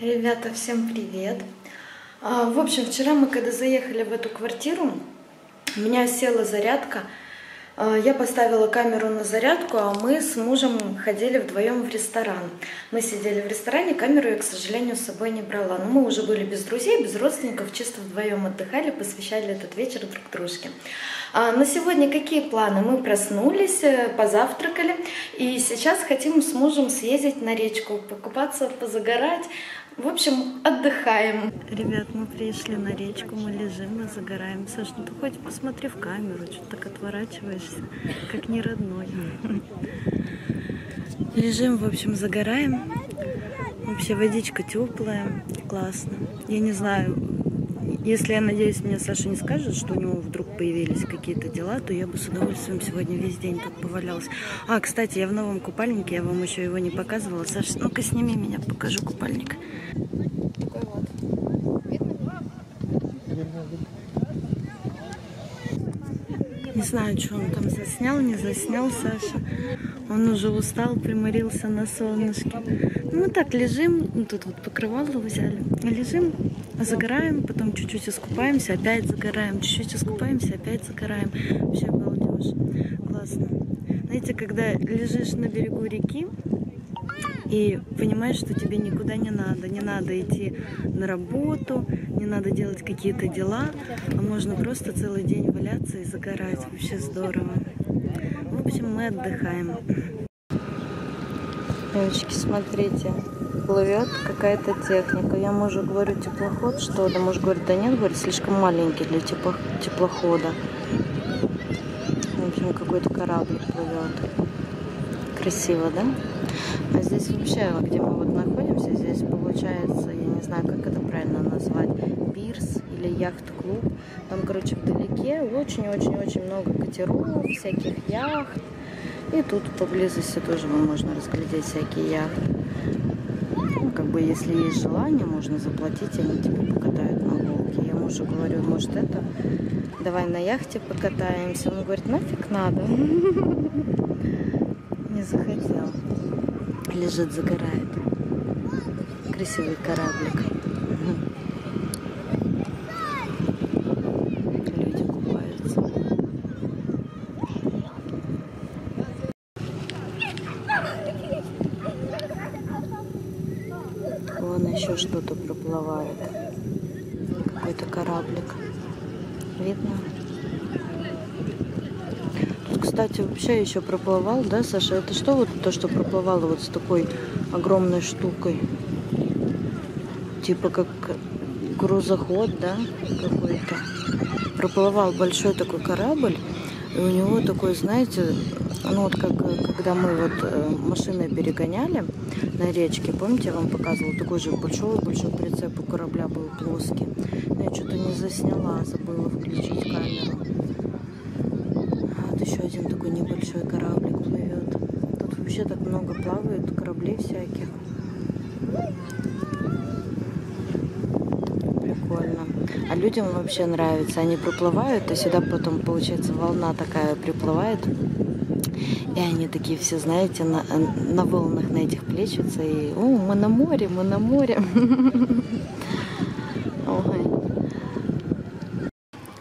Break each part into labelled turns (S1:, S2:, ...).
S1: Ребята, всем привет! А, В общем, вчера мы, когда заехали в эту квартиру, у меня села зарядка. А, Я поставила камеру на зарядку, а мы с мужем ходили вдвоем в ресторан. Мы сидели в ресторане, камеру я, к сожалению, с собой не брала. Но мы уже были без друзей, без родственников, чисто вдвоем отдыхали, посвящали этот вечер друг дружке. А на сегодня какие планы? Мы проснулись, э, позавтракали, и сейчас хотим с мужем съездить на речку, покупаться, позагорать. В общем, отдыхаем. Ребят, мы пришли на речку, мы лежим и загораем. Саш, ну ты хоть посмотри в камеру, что так отворачиваешься, как не родной. Лежим, в общем, загораем. Вообще водичка теплая, классно. Я не знаю, если, я надеюсь, мне Саша не скажет, что у него вдруг появились какие-то дела, то я бы с удовольствием сегодня весь день тут повалялась. А, кстати, я в новом купальнике, я вам еще его не показывала. Саша, ну-ка сними меня, покажу купальник.
S2: Такой вот. Видно?
S1: Не знаю, что он там заснял, не заснял Саша. Он уже устал, приморился на солнышке. Ну, мы так лежим, ну, тут вот покрывало взяли. Лежим, загораем, потом чуть-чуть искупаемся, опять загораем, чуть-чуть искупаемся, опять загораем. Вообще балдеж. Классно. Знаете, когда лежишь на берегу реки, и понимаешь, что тебе никуда не надо. Не надо идти на работу, не надо делать какие-то дела, а можно просто целый день валяться и загорать. Вообще здорово. В общем, мы отдыхаем. Девочки, смотрите, плывет какая-то техника. Я мужу говорю, теплоход, что ли? Муж говорит, да нет, говорит, слишком маленький для тепло- теплохода. В общем, какой-то корабль плывет. Красиво, да? А здесь вообще, где мы вот находимся, здесь получается, я не знаю, как это правильно назвать, пирс или яхт-клуб. Там, короче, вдалеке очень-очень-очень много катеров, всяких яхт. И тут поблизости тоже вам можно разглядеть всякие яхты. Ну, как бы, если есть желание, можно заплатить, и они тебе покатают на волке. Я мужу говорю, может это, давай на яхте покатаемся. Он говорит, нафиг надо. Не захотел. Лежит, загорает. Красивый кораблик. Люди купаются. Вон еще что-то проплывает. Какой-то кораблик. Видно? Кстати, вообще еще проплывал, да, Саша? Это что вот то, что проплывало вот с такой огромной штукой? Типа как грузоход, да, какой-то. Проплывал большой такой корабль, и у него такой, знаете, ну вот как когда мы вот э, машиной перегоняли на речке, помните, я вам показывала, такой же большой-большой прицеп у корабля был плоский. Я что-то не засняла, забыла включить камеру. А Вот еще один такой небольшой кораблик плывет. Тут вообще так много плавает кораблей всяких. Прикольно. А людям вообще нравится. Они проплывают, и сюда потом, получается, волна такая приплывает. И они такие все, знаете, на, на волнах на этих плещутся. И, о, мы на море, мы на море.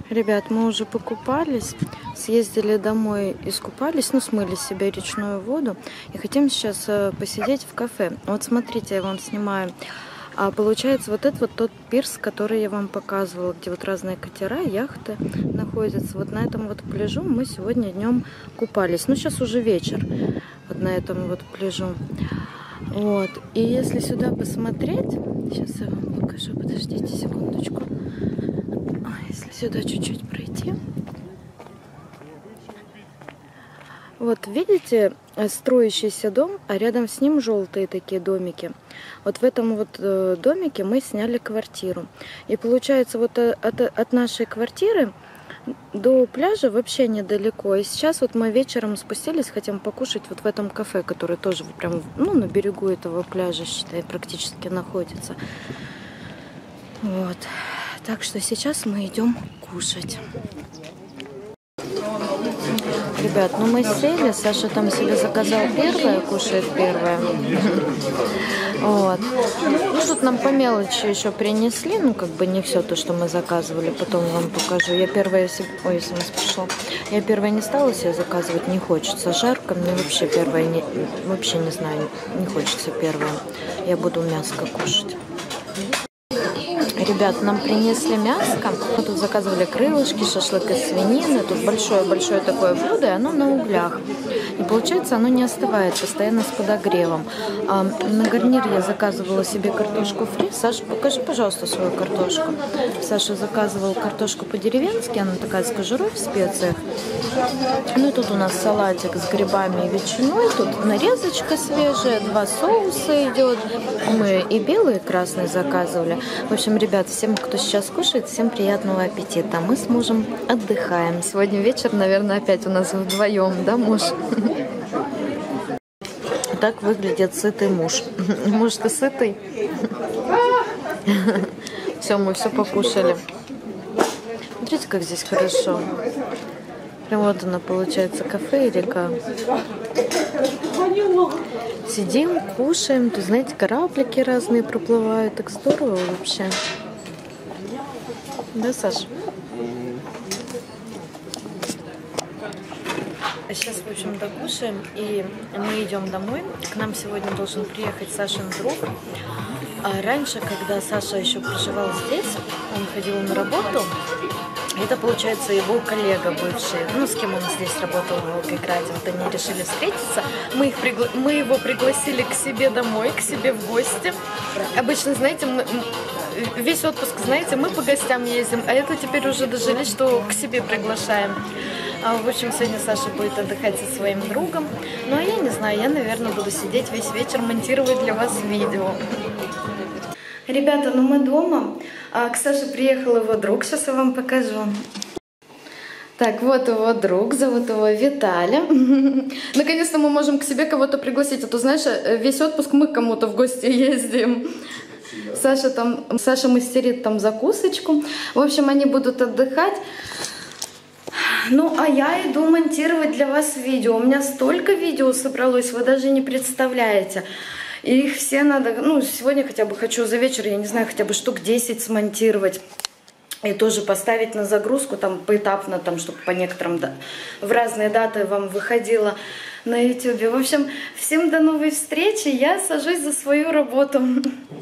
S1: Ребят, мы уже покупались, съездили домой, искупались, ну, смыли с себя речную воду. И хотим сейчас э, посидеть в кафе. Вот смотрите, я вам снимаю. А получается, вот это вот тот пирс, который я вам показывала, где вот разные катера, яхты находятся. Вот на этом вот пляжу мы сегодня днем купались. Ну, сейчас уже вечер. Вот на этом вот пляжу. Вот. И если сюда посмотреть, сейчас я вам покажу, подождите секундочку. Если сюда чуть-чуть пройти. Вот видите э, строящийся дом, а рядом с ним желтые такие домики. Вот в этом вот э, домике мы сняли квартиру. И получается вот э, от, от нашей квартиры до пляжа вообще недалеко. И сейчас вот мы вечером спустились, хотим покушать вот в этом кафе, которое тоже прям ну, на берегу этого пляжа, считай, практически находится. Вот. Так что сейчас мы идем кушать. Ребят, ну мы сели, Саша там себе заказал первое, кушает первое. Вот. Ну тут нам по мелочи еще принесли, ну как бы не все то, что мы заказывали, потом вам покажу. Я первое себе... Ой, смс пришло. Я первое не стала себе заказывать, не хочется. Жарко, мне вообще первое не... Вообще не знаю, не хочется первое. Я буду мясо кушать. Ребят, нам принесли мяско. Мы тут заказывали крылышки, шашлык из свинины. Тут большое-большое такое блюдо, и оно на углях. И получается, оно не остывает, постоянно с подогревом. А на гарнир я заказывала себе картошку фри. Саша, покажи, пожалуйста, свою картошку. Саша заказывал картошку по-деревенски, она такая с кожурой в специях. Ну и тут у нас салатик с грибами и ветчиной. Тут нарезочка свежая, два соуса идет. Мы и белый, и красный заказывали. В общем, ребят, ребят, всем, кто сейчас кушает, всем приятного аппетита. Мы с мужем отдыхаем. Сегодня вечер, наверное, опять у нас вдвоем, да, муж? Так выглядит сытый муж. Муж, ты сытый? Все, мы все покушали. Смотрите, как здесь хорошо. Прям вот она получается кафе и река. Сидим, кушаем, тут, знаете, кораблики разные проплывают. Так здорово вообще. Да, Саш? А сейчас, в общем, докушаем, и мы идем домой. К нам сегодня должен приехать Сашин друг. А раньше, когда Саша еще проживал здесь, он ходил на работу, это, получается, его коллега бывший, ну, с кем он здесь работал в Волгограде. Вот они решили встретиться. Мы, их пригла... мы его пригласили к себе домой, к себе в гости. Обычно, знаете, мы... весь отпуск, знаете, мы по гостям ездим, а это теперь уже дожились, что к себе приглашаем. А, в общем, сегодня Саша будет отдыхать со своим другом. Ну, а я не знаю, я, наверное, буду сидеть весь вечер, монтировать для вас видео. Ребята, ну мы дома. А к Саше приехал его друг, сейчас я вам покажу. Так, вот его друг, зовут его Виталя. Наконец-то мы можем к себе кого-то пригласить, а то, знаешь, весь отпуск мы к кому-то в гости ездим. Саша там, Саша мастерит там закусочку. В общем, они будут отдыхать. Ну, а я иду монтировать для вас видео. У меня столько видео собралось, вы даже не представляете. Их все надо, ну, сегодня хотя бы хочу за вечер, я не знаю, хотя бы штук 10 смонтировать. И тоже поставить на загрузку, там, поэтапно, там, чтобы по некоторым, да, в разные даты вам выходило на YouTube. В общем, всем до новой встречи, я сажусь за свою работу.